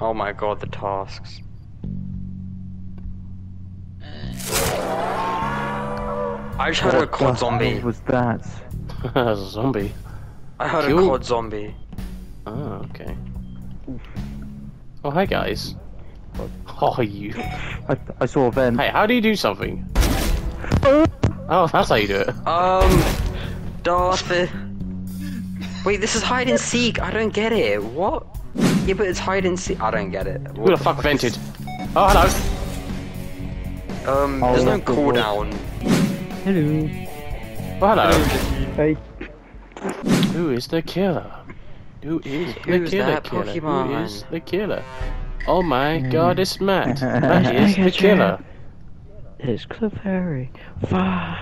Oh my god, the tasks. Uh, I just heard a What COD zombie. hell was that? As a zombie. I heard Kill- a COD zombie. Oh, okay. Oh, hi guys. Oh, you. I, I saw a vent. Hey, how do you do something? Oh, that's how you do it. Um, Darth. Uh, wait, this is hide and seek. I don't get it. What? Yeah, but it's hide and seek. I don't get it. Who the fuck vented? Oh, hello. Um, Oh, there's no cooldown. Hello. Oh, hello. Hey. Who is the killer? Who is the killer that killer? Who Pokemon? is the killer? Oh my god, it's Matt. Matt is the killer. It's Clefairy. Fuck.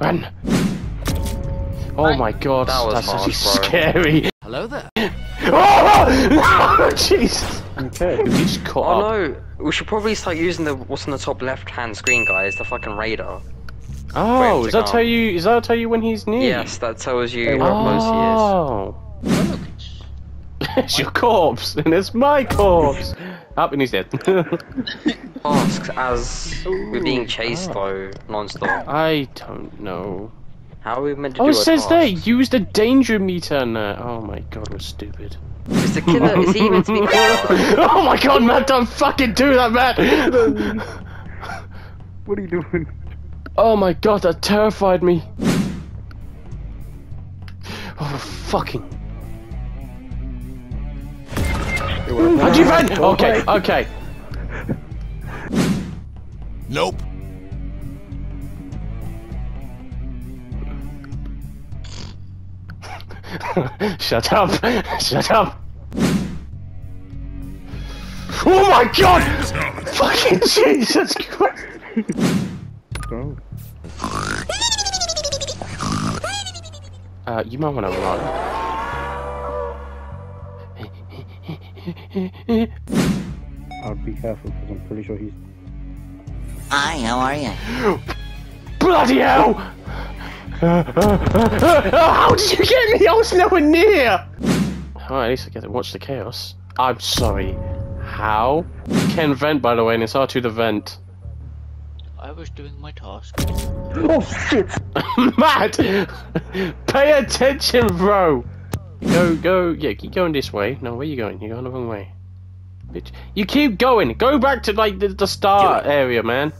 Run! Oh my god, That was that's actually harsh, bro. scary. Hello there. Oh! Jesus! Okay. You just caught Oh up. no, we should probably start using the what's on the top left-hand screen, guys. The fucking radar. Oh, Wait, does that tell you? Does that tell you when he's near? Yes, that tells you Hey, how close Oh, Oh, look, it's it's your corpse, and it's my corpse. Up and he's dead. he is. Tasks as we're being chased Oh. though, non-stop. I don't know. How are we meant to Oh, do it a says task? there, use the danger meter now. Oh my god, we're stupid. Is the killer? Is he meant to be? oh my god, Matt, don't fucking do that, Matt! What are you doing? oh my god, that terrified me. Oh, fucking. How'd you run? Oh, okay, okay. Nope. Shut up! Shut up! Oh my god! Fucking Jesus Christ! Uh, you might want to run. I'll be careful because I'm pretty sure he's. Hi, how are you? Bloody hell! How did you get me? I was nowhere near! Oh, at least I get to watch the chaos. I'm sorry. How? Ken vent, by the way, and it's R2 the vent. I was doing my task. Oh shit! Matt! Pay attention, bro! Go, go, yeah, keep going this way. No, where you going? You're going the wrong way. Bitch. You keep going! Go back to, like, the, the start area, man.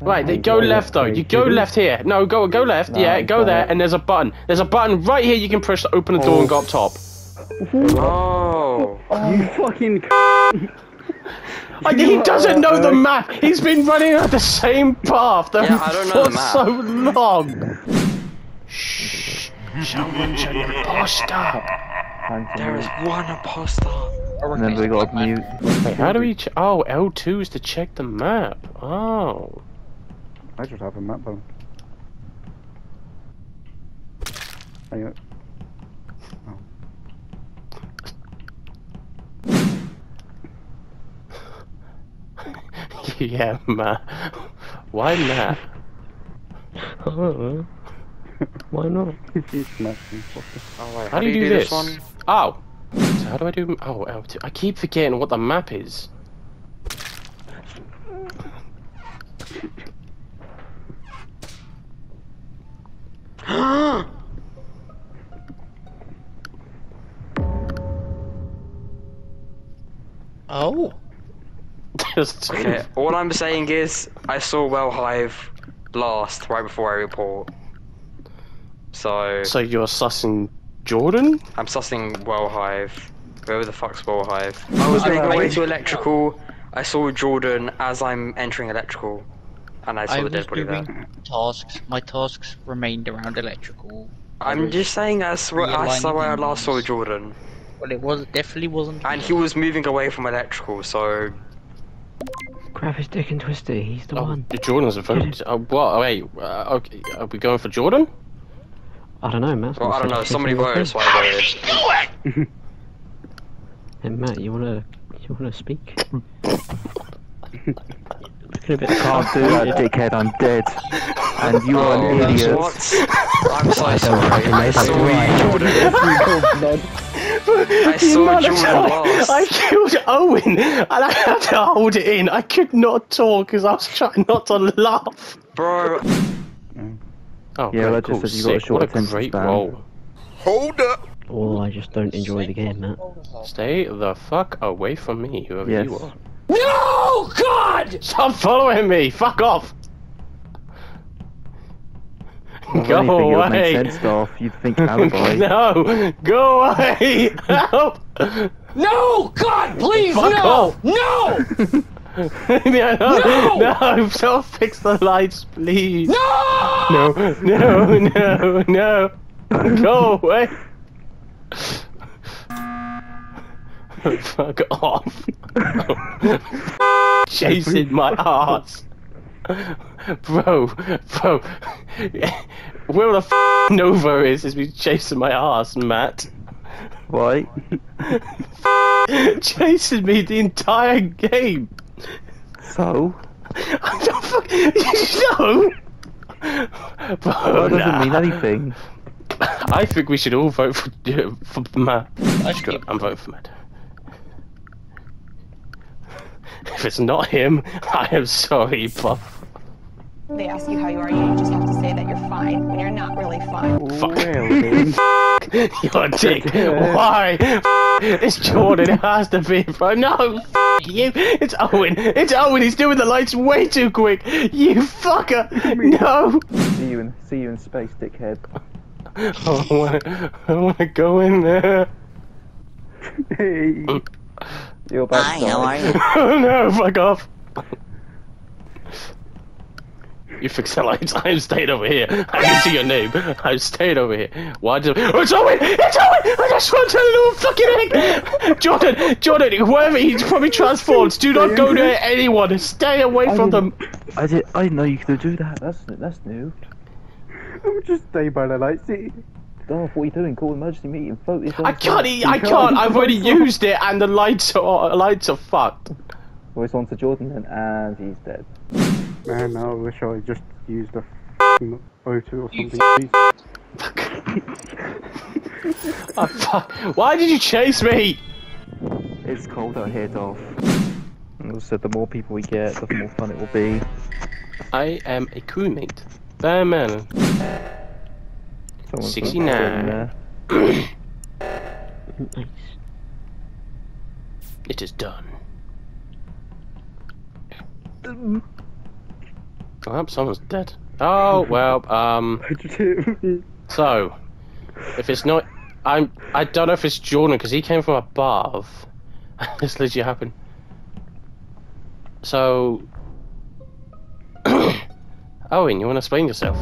Right, they go left though. You go left here. No, go go left. No, Yeah, go go there, left. and there's a button. There's a button right here. You can push to open the door and go up oh. top. Oh. You fucking. Like, he doesn't know the map. He's been running at the same path the- Yeah, I don't know for the map. so long. Shh. Someone's an imposter. There is one imposter. And then we got mute. Wait, how do we? Ch- oh, L2 is to check the map. Oh. I just have a map phone. Hang on. Oh. yeah, Matt. Why Matt? Why not? He's smashing. Oh, wait, How, do you do, this? one? Oh. So how do I do? Oh, L2. I keep forgetting what the map is. Oh. There's two. Okay, all I'm saying is I saw Well Hive last right before I report. So So you're sussing Jordan? I'm sussing Well Hive. Whoever the fuck's Well Hive. I was making my way to electrical. I saw Jordan as I'm entering electrical, and I saw I the was dead body doing there. tasks. My tasks remained around electrical. I I'm just saying that's where I saw where I last saw. Jordan, Well, it was definitely wasn't. and he was moving away from electrical. So Grab his dick and twist it, he's the Oh, one. Jordan's a vote. Uh, what? Wait. Uh, okay. Are we going for Jordan? I don't know, Matt. well, I don't know. Somebody voted, so I voted. Hey, Matt, you wanna, you wanna speak? Looking a Can't do that, dickhead. I'm dead. And you are Oh, an idiot. what? I'm so sorry. fucking I know, saw that's you, Jordan. I saw amount Jordan time lost. I killed Owen and I had to hold it in. I could not talk because I was trying not to laugh. Bro, Oh, Yeah, great, that just cool, says you've got a short What a attention great span. roll. Or oh, I just don't enjoy the game, Matt. Stay the fuck away from me, whoever Yes. you are. No, God! Stop following me. Fuck off. Well, Go anything, it would make away. sense, Darth. You'd think alibi. no, go away. Help. No! God, please, Fuck no! off. No! no, no, No! no, so fix the lights, please. No! No, no, no, no. Go away. Fuck off. Chasing my ass. Bro, bro. Where the f Nova is, is me chasing my ass, Matt. Why? chasing me the entire game. So? I don't fuck. No. Bro, That doesn't nah. mean anything. I think we should all vote for for Matt. I. I'm voting for Matt. If it's not him, I am sorry, but They ask you how you are, you just have to say that you're fine when you're not really fine. fuck Really? you're dick. Why? It's Jordan. It has to be, bro. No, you. It's Owen. It's Owen. He's doing the lights way too quick. You fucker. No. see you in see you in space, dickhead. I wanna, I wanna go in there. Hey. You're about Hi, to how die. are you? Oh no, fuck off. You fix the lights. I'm staying over here. I can see your name. I'm staying over here. Why do? Oh, it's Owen! It's Owen! I just want a little fucking egg. Jordan, Jordan, whoever he's probably transformed. Do not go near anyone. Stay away from them. I did. I didn't know you could do that. That's that's new. I'm just stay by the light. See, Darth, what are you doing? Call emergency meeting. Vote this. I can't. I can't. I've already used it, and the lights are lights are fucked. Voice on to Jordan then, and he's dead. man, I wish I just used a f***ing O2 or something. Oh, fuck. Why did you chase me? It's cold out here, Darth. As I said, the more people we get, the more fun it will be. I am a crewmate. Batman. Someone's 69. Nice. It is done. Oh, someone's dead. Oh well. Um. So, if it's not, I'm. I don't know if it's Jordan because he came from above. this legit happened. So, Owen, you want to explain yourself?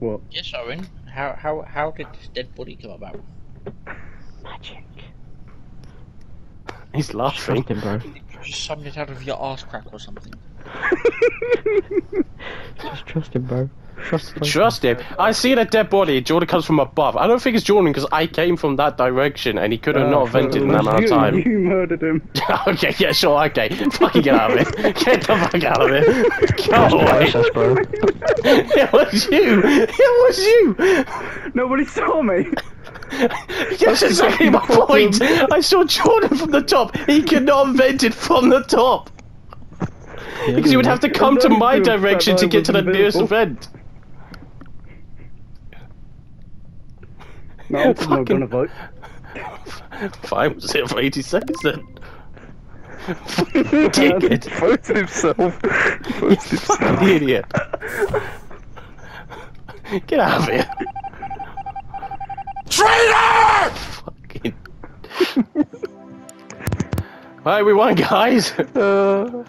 What? Yes, Owen. How how how did this dead body come about? Magic. He's laughing. Trust him, bro. Just summoned it out of your ass crack or something. Just trust him, bro. Trust him. Trust him. I seen a dead body. Jordan comes from above. I don't think it's Jordan because I came from that direction and he could have ah, not vented in that amount of time. You murdered him. okay, yeah, sure, okay. Fucking get out of it. Get the fuck out of it. Go away. Process, bro. It was you. It was you. Nobody saw me. yes, That's exactly my point. I saw Jordan from the top. He could not have vented from the top. Because he would have to come to my direction to get to the nearest vent. No, I'm not gonna vote. Fine, we'll sit for 80 seconds then. Dickhead. Voted himself. Voted himself. Fucking idiot. Get out of here. Traitor! Fucking. Right, we won, guys. Uh,